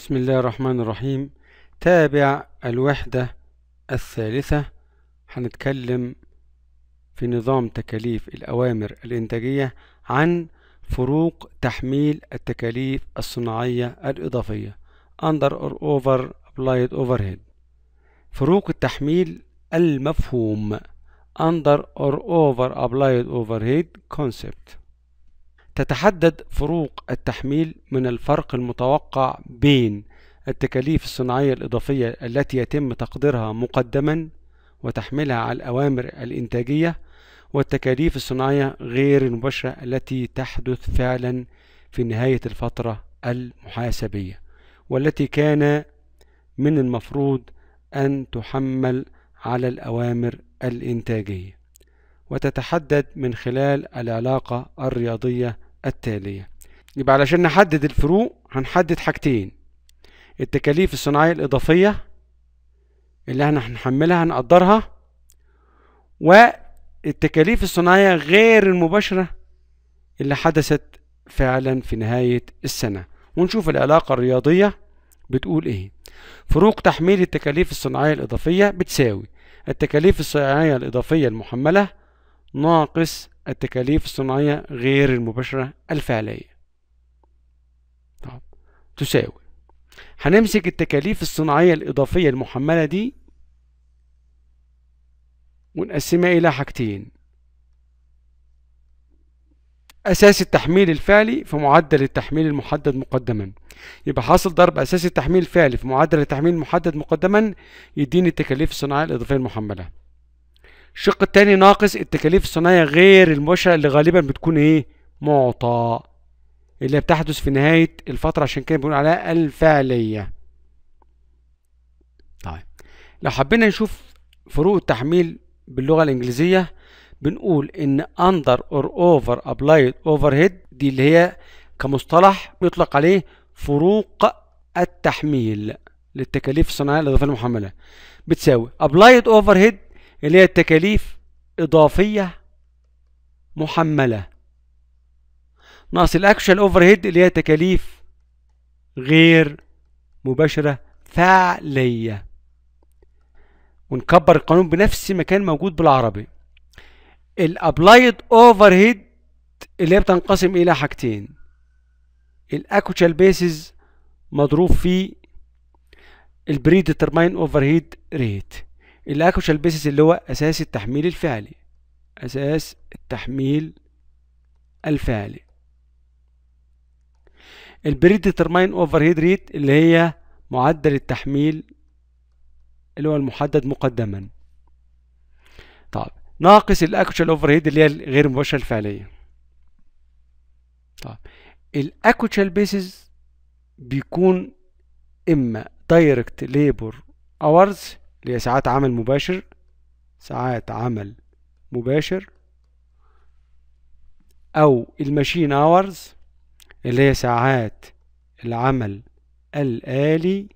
بسم الله الرحمن الرحيم. تابع الوحدة الثالثة. هنتكلم في نظام تكاليف الأوامر الإنتاجية عن فروق تحميل التكاليف الصناعية الإضافية. Under or over applied overhead. فروق التحميل المفهوم. Under or over applied overhead concept. تتحدد فروق التحميل من الفرق المتوقع بين التكاليف الصناعية الإضافية التي يتم تقديرها مقدما وتحميلها على الأوامر الإنتاجية والتكاليف الصناعية غير المباشرة التي تحدث فعلا في نهاية الفترة المحاسبية والتي كان من المفروض أن تحمل على الأوامر الإنتاجية وتتحدد من خلال العلاقة الرياضية التالية. يبقى علشان نحدد الفروق هنحدد حاجتين. التكاليف الصناعية الإضافية اللي إحنا هنحملها هنقدرها والتكاليف الصناعية غير المباشرة اللي حدثت فعلا في نهاية السنة. ونشوف العلاقة الرياضية بتقول إيه. فروق تحميل التكاليف الصناعية الإضافية بتساوي. التكاليف الصناعية الإضافية المحملة ناقص التكاليف الصناعية غير المباشرة الفعلية. طب تساوي. هنمسك التكاليف الصناعية الإضافية المحملة دي ونقسمها إلى حاجتين. أساس التحميل الفعلي في معدل التحميل المحدد مقدما. يبقى حاصل ضرب أساس التحميل الفعلي في معدل التحميل المحدد مقدما يديني التكاليف الصناعية الإضافية المحملة. الشق التاني ناقص التكاليف الصناعية غير المباشرة اللي غالبا بتكون إيه؟ معطى. اللي بتحدث في نهاية الفترة عشان كده بنقول عليها الفعلية. طيب. لو حبينا نشوف فروق التحميل باللغة الإنجليزية بنقول إن under or over applied overhead دي اللي هي كمصطلح بيطلق عليه فروق التحميل للتكاليف الصناعية الإضافية المحملة بتساوي applied overhead اللي هي التكاليف إضافية محملة. ناقص ال actual overhead اللي هي تكاليف غير مباشرة فعلية. ونكبر القانون بنفس ما كان موجود بالعربي. ال applied overhead اللي هي بتنقسم إلى حاجتين. ال actual basis مضروب في ال predetermined overhead rate ال actual basis اللي هو أساس التحميل الفعلي. أساس التحميل الفعلي. ال predetermined overhead rate اللي هي معدل التحميل اللي هو المحدد مقدما. طيب ناقص ال actual overhead اللي هي غير المباشره الفعلية. طيب ال actual basis بيكون إما direct labor hours اللي هي ساعات عمل مباشر. ساعات عمل مباشر. أو ال machine hours اللي هي ساعات العمل الآلي.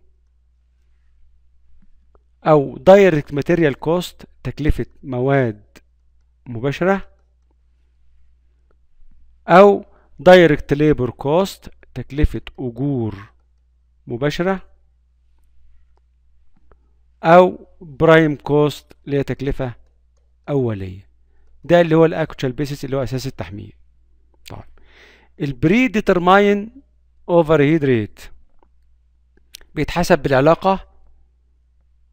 أو direct material cost تكلفة مواد مباشرة. أو direct labor cost تكلفة أجور مباشرة. أو prime cost اللي هي تكلفة أولية. ده اللي هو ال actual basis اللي هو أساس التحميل. طيب. ال predetermined overhead rate بيتحسب بالعلاقة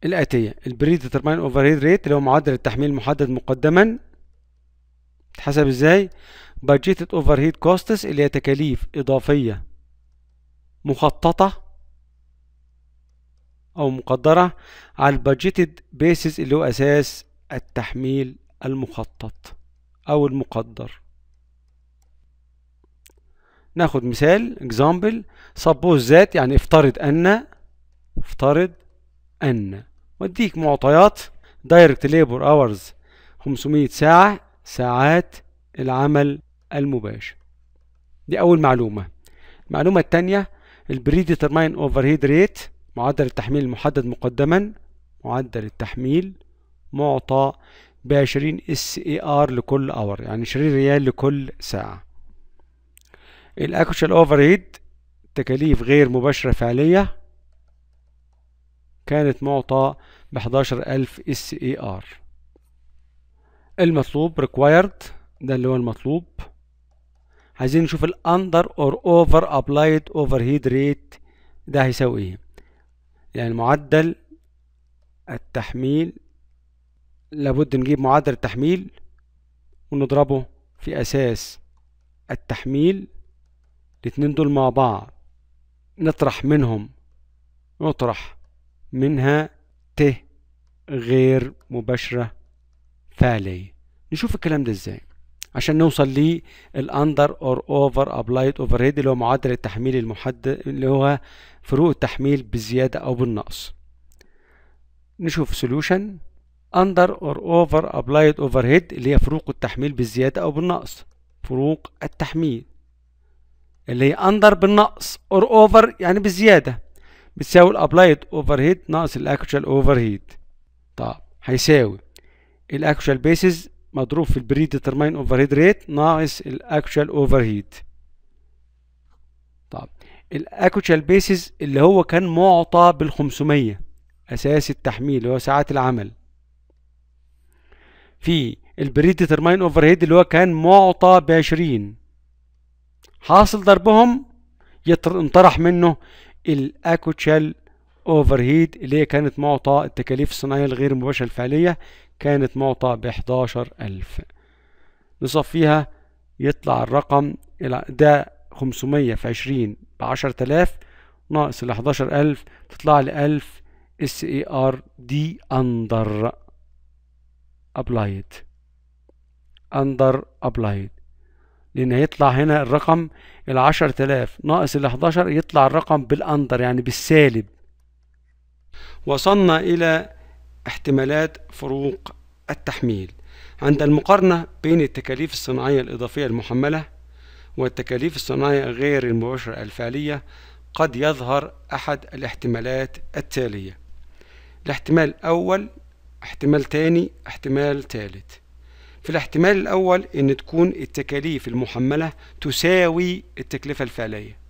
الآتية. ال predetermined overhead rate اللي هو معدل التحميل المحدد مقدما بيتحسب budgeted overhead costs اللي هي تكاليف إضافية مخططة أو مقدرة على ال budgeted basis اللي هو أساس التحميل المخطط أو المقدر. ناخد مثال example suppose that يعني افترض أن افترض أن. واديك معطيات direct labor hours 500 ساعة ساعات العمل المباشر. دي أول معلومة. المعلومة التانية ال predetermined overhead rate. معدل التحميل المحدد مقدما معدل التحميل معطى بعشرين SAR لكل hour يعني عشرين ريال لكل ساعة. ال actual overhead تكاليف غير مباشرة فعلية كانت معطى ب 11000 SAR المطلوب required ده اللي هو المطلوب. عايزين نشوف ال under or over applied overhead rate ده هيساوي إيه؟ يعني معدل التحميل لابد نجيب معدل التحميل ونضربه في أساس التحميل الاتنين دول مع بعض نطرح منهم نطرح منها ت غير مباشرة فعلية. نشوف الكلام ده إزاي. عشان نوصل لل under or over applied overhead اللي هو معدل التحميل المحدد اللي هو فروق التحميل بالزيادة أو بالنقص. نشوف solution under or over applied overhead اللي هي فروق التحميل بالزيادة أو بالنقص. فروق التحميل. اللي هي under بالنقص or over يعني بالزيادة بتساوي ال applied overhead ناقص ال actual overhead طب هيساوي ال actual basis مضروب في ال predetermined overhead rate ناقص ال actual overhead طب ال actual basis اللي هو كان معطى بال 500 أساس التحميل اللي هو ساعات العمل. في ال predetermined overhead اللي هو كان معطى ب 20 حاصل ضربهم ينطرح منه ال actual overhead اللي هي كانت معطى التكاليف الصناعية الغير مباشرة الفعلية كانت معطى ب 11000 نصفيها يطلع الرقم ده 500 في 20 ب 10000 ناقص ال 11000 تطلع لي 1000 SAR دي under applied under applied لأن هيطلع هنا الرقم ال 10000 ناقص ال 11 يطلع الرقم بال under يعني بالسالب. وصلنا إلى احتمالات فروق التحميل عند المقارنة بين التكاليف الصناعية الإضافية المحملة والتكاليف الصناعية غير المباشرة الفعلية قد يظهر أحد الاحتمالات التالية. الاحتمال الأول احتمال تاني احتمال تالت. في الاحتمال الأول إن تكون التكاليف المحملة تساوي التكلفة الفعلية.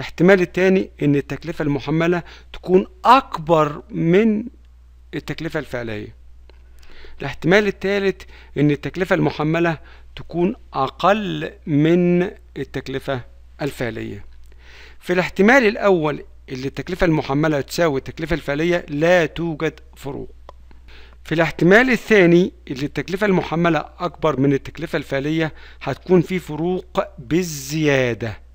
الاحتمال الثاني إن التكلفة المحملة تكون أكبر من التكلفة الفعلية. الاحتمال الثالث إن التكلفة المحملة تكون أقل من التكلفة الفعلية. في الاحتمال الأول اللي التكلفة المحملة تساوي التكلفة الفعلية لا توجد فروق. في الاحتمال الثاني اللي التكلفة المحملة أكبر من التكلفة الفعلية هتكون في فروق بالزيادة.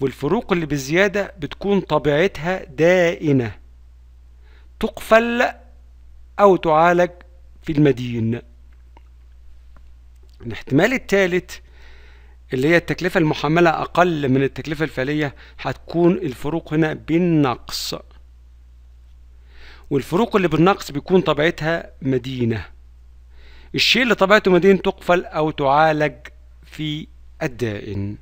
والفروق اللي بالزيادة بتكون طبيعتها دائنة. تقفل أو تعالج في المدين. الاحتمال الثالث اللي هي التكلفة المحملة أقل من التكلفة الفعلية هتكون الفروق هنا بالنقص. والفروق اللي بالنقص بيكون طبيعتها مدينة. الشيء اللي طبيعته مدين تقفل أو تعالج في الدائن.